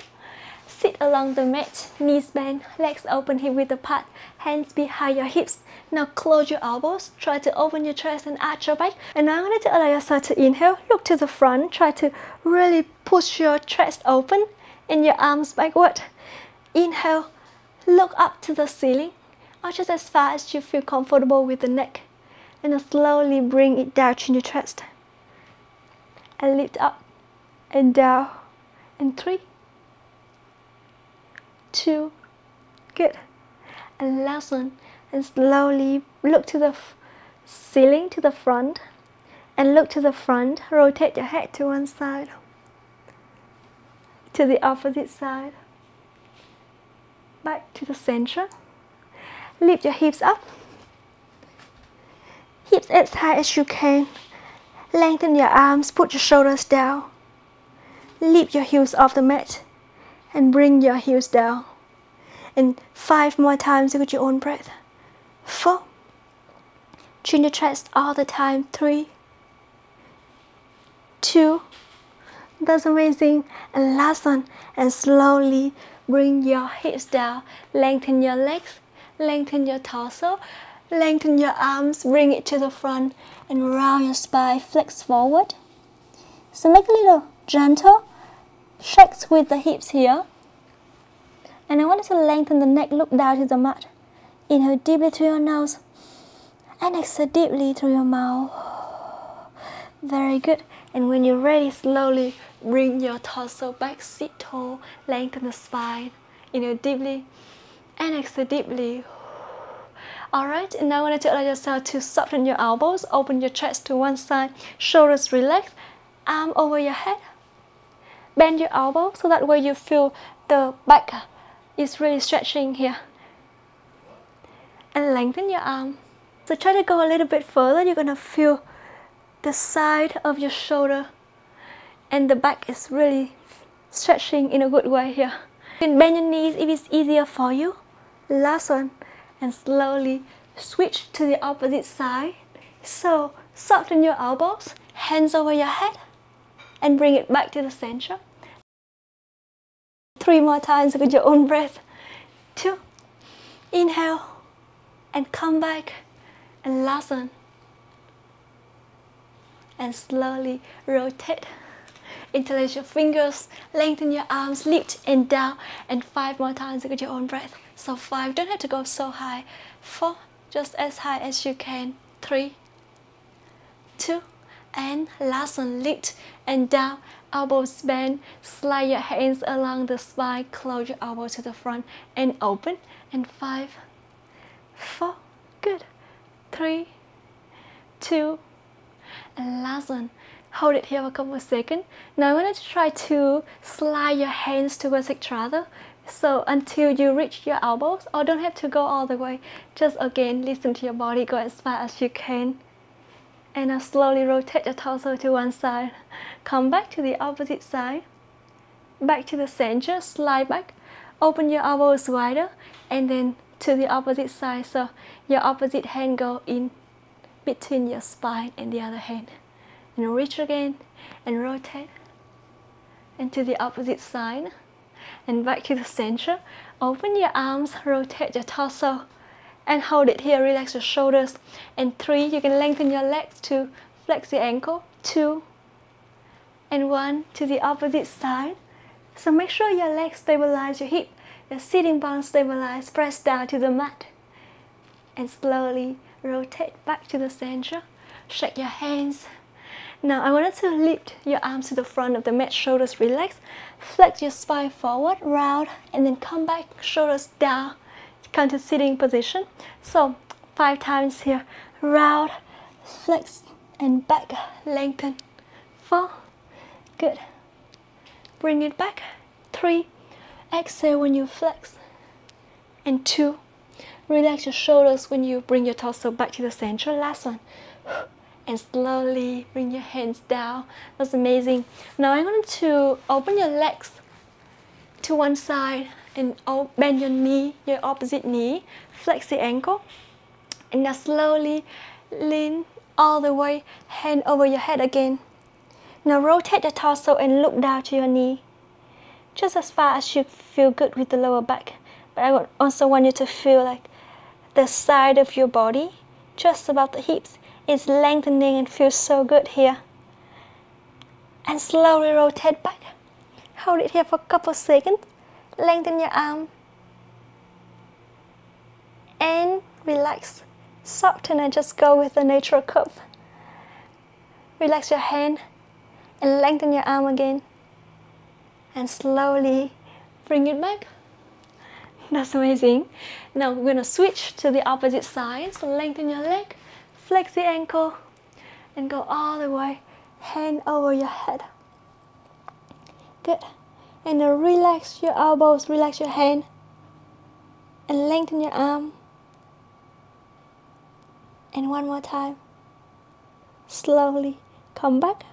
sit along the mat knees bent legs open hip width apart hands behind your hips. Now close your elbows try to open your chest and arch your back. And now i'm going to allow yourself to inhale look to the front try to really push your chest open and your arms backward. Inhale look up to the ceiling or just as far as you feel comfortable with the neck. And slowly bring it down to your chest. And lift up and down. And three two good. And last one and slowly look to the ceiling to the front and look to the front rotate your head to one side to the opposite side back to the center. Lift your hips up. Hips as high as you can. Lengthen your arms. Put your shoulders down. Lift your heels off the mat and bring your heels down. And five more times with your own breath. Four. Chin your chest all the time. Three. Two. That's amazing. And last one. And slowly bring your hips down. Lengthen your legs. Lengthen your torso. Lengthen your arms. Bring it to the front. And round your spine. Flex forward. So make a little gentle shakes with the hips here. And I want you to lengthen the neck look down to the mat. Inhale deeply through your nose. And exhale deeply through your mouth. Very good. And when you're ready slowly bring your torso back. Sit tall. Lengthen the spine. Inhale deeply. And exhale deeply. Alright, and now I want you to allow yourself to soften your elbows, open your chest to one side, shoulders relaxed, arm over your head. Bend your elbow so that way you feel the back is really stretching here. And lengthen your arm. So try to go a little bit further, you're gonna feel the side of your shoulder and the back is really stretching in a good way here. You can bend your knees if it's easier for you. Last one and slowly switch to the opposite side. So soften your elbows, hands over your head, and bring it back to the center. Three more times with your own breath. Two, inhale, and come back, and one. And slowly rotate interlace your fingers, lengthen your arms, lift and down, and five more times with your own breath. So five, don't have to go so high. Four, just as high as you can. Three, two, and one, lift and down, elbows bend, slide your hands along the spine, close your elbow to the front and open. And five, four, good. Three, two, and one, hold it here for a couple of seconds. Now I want to try to slide your hands towards each other. So until you reach your elbows or don't have to go all the way. Just again, listen to your body, go as far as you can. And now slowly rotate your torso to one side. Come back to the opposite side. Back to the center, slide back. Open your elbows wider and then to the opposite side. So your opposite hand go in between your spine and the other hand. And reach again and rotate. And to the opposite side. And back to the center. Open your arms, rotate your torso. And hold it here, relax your shoulders. And three, you can lengthen your legs to flex the ankle. Two, and one to the opposite side. So make sure your legs stabilize your hip, your sitting bones stabilize, press down to the mat. And slowly rotate back to the center. Shake your hands. Now I wanted to lift your arms to the front of the mat, shoulders relax. Flex your spine forward, round, and then come back, shoulders down. Come to sitting position. So five times here. Round, flex, and back, lengthen. Four, good. Bring it back. Three, exhale when you flex. And two, relax your shoulders when you bring your torso back to the center. Last one. And slowly bring your hands down. That's amazing. Now I'm going to open your legs to one side and bend your knee, your opposite knee. Flex the ankle. And now slowly lean all the way, hand over your head again. Now rotate the torso and look down to your knee. Just as far as you feel good with the lower back. But I also want you to feel like the side of your body, just above the hips, is lengthening and feels so good here. And slowly rotate back. Hold it here for a couple seconds. Lengthen your arm. And relax. Soften and just go with the natural curve. Relax your hand and lengthen your arm again. And slowly bring it back. [laughs] That's amazing. Now we're gonna switch to the opposite side. So lengthen your leg flex the ankle and go all the way. Hand over your head. Good and relax your elbows relax your hand and lengthen your arm and one more time slowly come back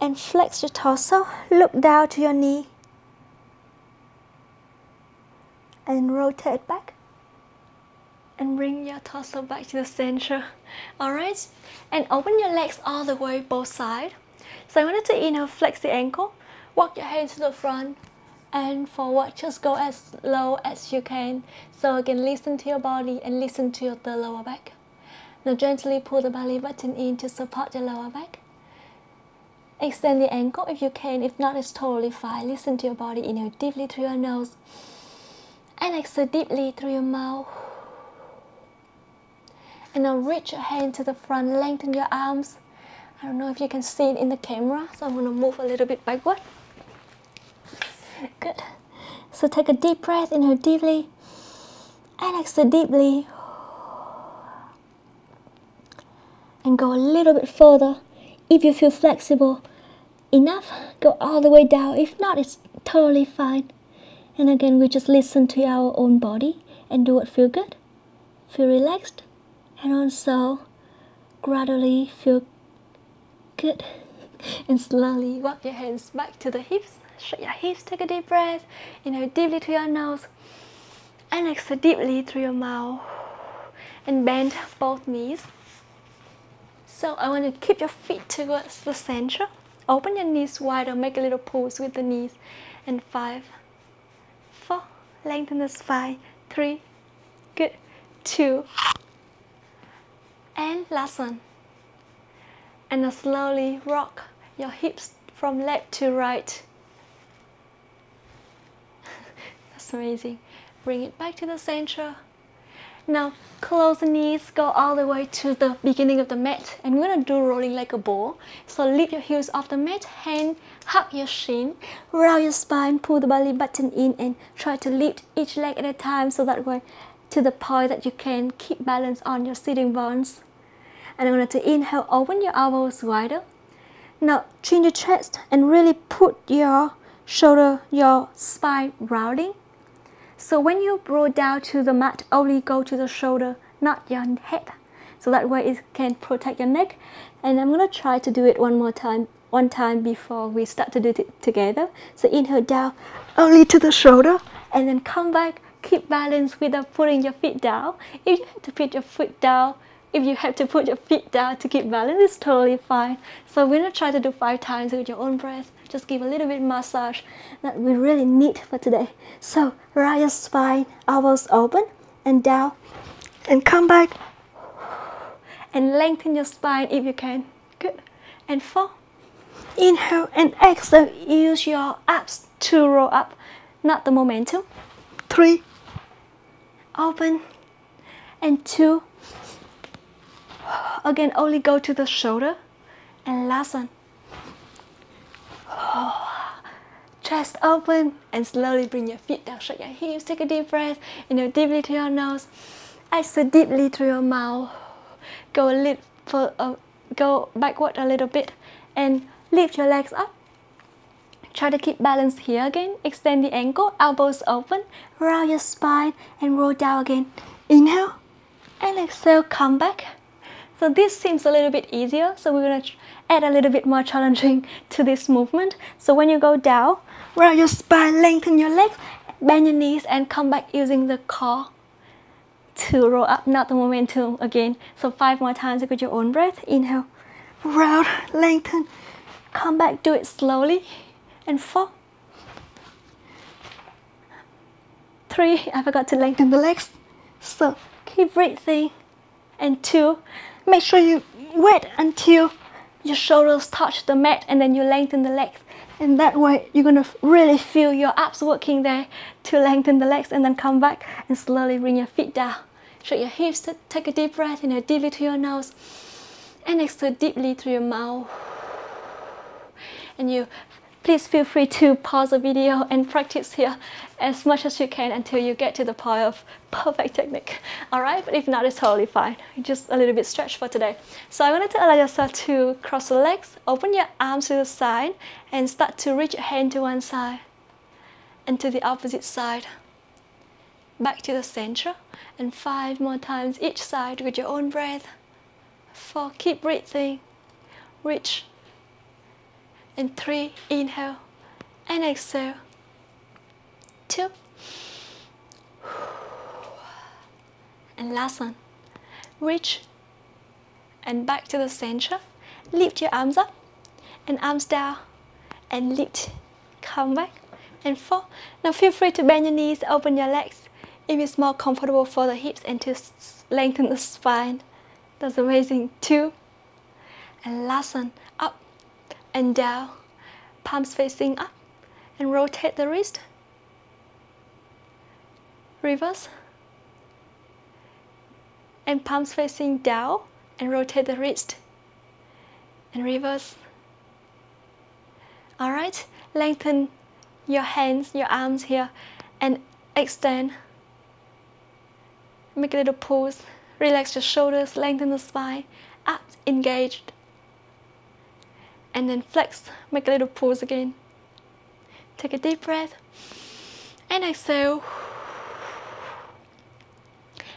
and flex your torso. Look down to your knee and rotate back and bring your torso back to the center. Alright, and open your legs all the way both sides. So I wanted to you know, flex the ankle, walk your hands to the front and forward. Just go as low as you can. So again, listen to your body and listen to your the lower back. Now gently pull the belly button in to support your lower back. Extend the ankle if you can. If not, it's totally fine. Listen to your body. Inhale deeply through your nose. And exhale deeply through your mouth. And now reach your hand to the front. Lengthen your arms. I don't know if you can see it in the camera. So I'm going to move a little bit backward. Good. So take a deep breath. Inhale deeply. And exhale deeply. And go a little bit further if you feel flexible enough, go all the way down. If not, it's totally fine. And again, we just listen to our own body and do what feel good, feel relaxed, and also gradually feel good. [laughs] And slowly walk your hands back to the hips. Shake your hips, take a deep breath. Inhale deeply through your nose. And exhale deeply through your mouth. And bend both knees. So I want to keep your feet towards the center. Open your knees wide or make a little pose with the knees. And five, four, lengthen the spine. Three, good. Two, and last one. And slowly rock your hips from left to right. Amazing. Bring it back to the center. Now close the knees, go all the way to the beginning of the mat and we're gonna do rolling like a ball. So lift your heels off the mat, hand hug your shin, round your spine, pull the belly button in and try to lift each leg at a time so that way to the point that you can keep balance on your sitting bones. And I'm going to inhale, open your elbows wider. Now chin your chest and really put your shoulder, your spine rounding so when you roll down to the mat, only go to the shoulder, not your head. So that way it can protect your neck. And I'm gonna try to do it one more time, one time before we start to do it together. So inhale down, only to the shoulder, and then come back keep balance without putting your feet down. If you have to put your foot down, if you have to put your feet down to keep balance, it's totally fine. So we're gonna try to do five times with your own breath. Just give a little bit massage that we really need for today. So rise your spine, elbows open and down, and come back and lengthen your spine if you can. Good. And four. Inhale and exhale. Use your abs to roll up, not the momentum. Three. Open. And two. Again, only go to the shoulder. And last one. Chest open and slowly bring your feet down. Shake your hips. Take a deep breath. Inhale deeply to your nose. Exhale deeply through your mouth. Go a little, for, uh, go backward a little bit, and lift your legs up. Try to keep balance here again. Extend the ankle, elbows open, round your spine, and roll down again. Inhale, and exhale. Come back. So this seems a little bit easier. So we're gonna add a little bit more challenging [laughs] to this movement. So when you go down, round your spine, lengthen your legs, bend your knees, and come back using the core to roll up, not the momentum again. So five more times with your own breath. Inhale, round, lengthen, come back, do it slowly. And four, three, I forgot to lengthen the legs. So keep breathing. And two, make sure you wait until your shoulders touch the mat and then you lengthen the legs. And that way you're gonna really feel your abs working there to lengthen the legs and then come back and slowly bring your feet down. Shake your hips, take a deep breath, inhale deeply through your nose and exhale deeply through your mouth. And you please feel free to pause the video and practice here as much as you can until you get to the point of perfect technique. Alright, but if not, it's totally fine. Just a little bit stretch for today. So I wanted to allow yourself to cross the legs, open your arms to the side, and start to reach your hand to one side and to the opposite side. Back to the center, and five more times each side with your own breath. Four, keep breathing. Reach and three, inhale and exhale. Two. And last one. Reach and back to the center. Lift your arms up and arms down and lift. Come back and four. Now feel free to bend your knees, open your legs if it's more comfortable for the hips and to lengthen the spine. That's amazing. Two. And last one. Up and down, palms facing up, and rotate the wrist. Reverse. And palms facing down, and rotate the wrist. And reverse. Alright, lengthen your hands, your arms here, and extend. Make a little pause. Relax your shoulders, lengthen the spine, abs engaged and then flex, make a little pause again. Take a deep breath and exhale.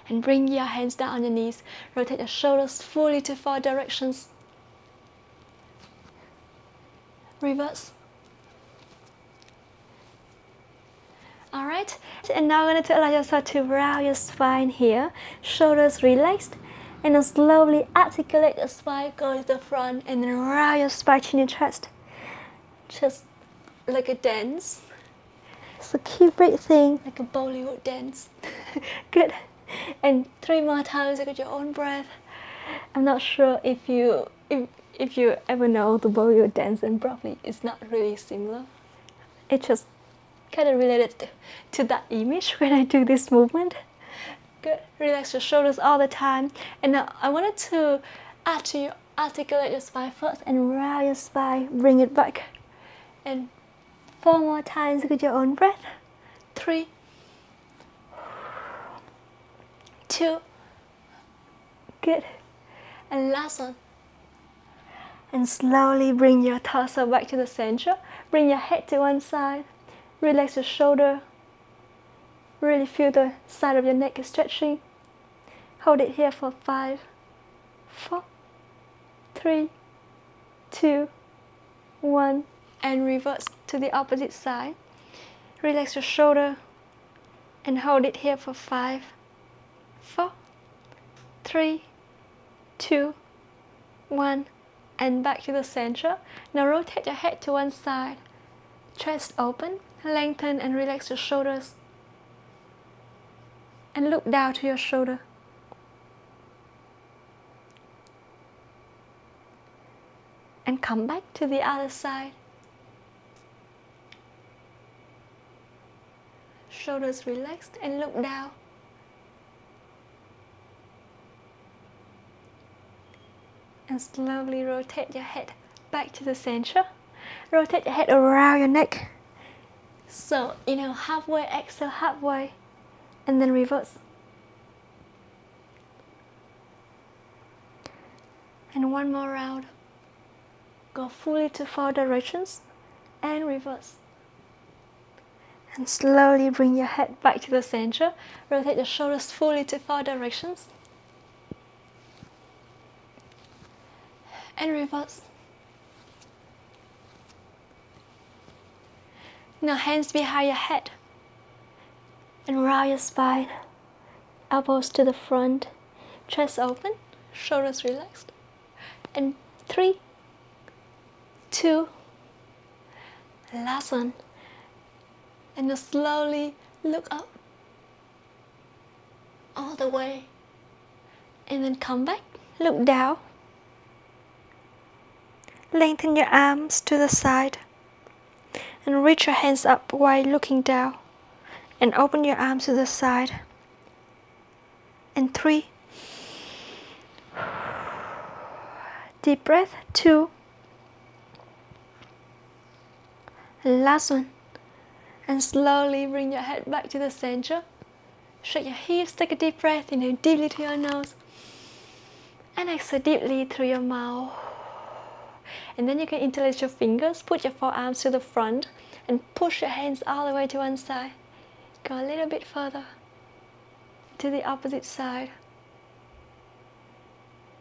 And bring your hands down on your knees. Rotate your shoulders fully to four directions. Reverse. Alright, and now I'm going to allow yourself to round your spine here. Shoulders relaxed and then slowly articulate the spine, go to the front, and then round your spine in your chest. Just like a dance. So keep breathing like a Bollywood dance. [laughs] Good. And three more times with your own breath. I'm not sure if you if if you ever know the Bollywood dance, and probably it's not really similar. It just kind of related to that image when I do this movement. Relax your shoulders all the time. And now I wanted to to you articulate your spine first and round your spine. Bring it back. And four more times with your own breath. Three, two, good. And last one. And slowly bring your torso back to the center. Bring your head to one side. Relax your shoulder Really feel the side of your neck stretching. Hold it here for five, four, three, two, one, and reverse to the opposite side. Relax your shoulder and hold it here for five, four, three, two, one, and back to the center. Now rotate your head to one side, chest open, lengthen and relax your shoulders, and look down to your shoulder. And come back to the other side. Shoulders relaxed and look down. and slowly rotate your head back to the center. Rotate your head around your neck. So, you know, halfway, exhale halfway, and then reverse. And one more round. Go fully to four directions and reverse. And slowly bring your head back to the center. Rotate the shoulders fully to four directions. and reverse. Now hands behind your head and round your spine, elbows to the front, chest open, shoulders relaxed. And three, two, last one. And just slowly look up. All the way. And then come back, look down. Lengthen your arms to the side. And reach your hands up while looking down and open your arms to the side. And three. Deep breath, two. Last one. And slowly bring your head back to the center. Shake your hips, take a deep breath, inhale deeply through your nose. And exhale deeply through your mouth and then you can interlace your fingers put your forearms to the front and push your hands all the way to one side go a little bit further to the opposite side.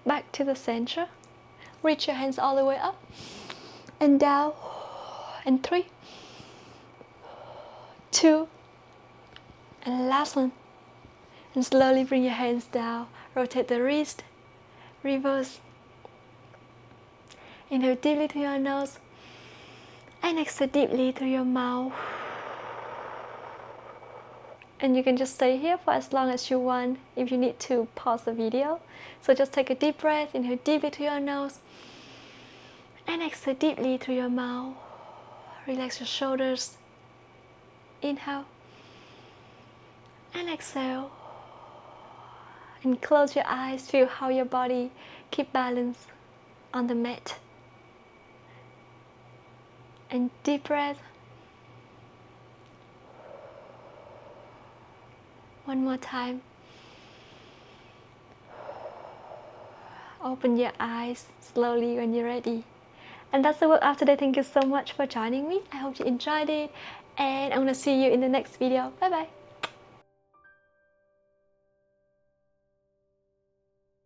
Back to the center. Reach your hands all the way up and down. And three two and last one. And slowly bring your hands down. Rotate the wrist. Reverse. Inhale deeply through your nose. And exhale deeply through your mouth. And you can just stay here for as long as you want if you need to pause the video. So just take a deep breath, inhale deeply through your nose and exhale deeply through your mouth. Relax your shoulders. Inhale and exhale. And close your eyes, feel how your body keep balance on the mat and deep breath. One more time. Open your eyes slowly when you're ready. And that's the workout today. Thank you so much for joining me. I hope you enjoyed it. And I'm gonna see you in the next video. Bye bye.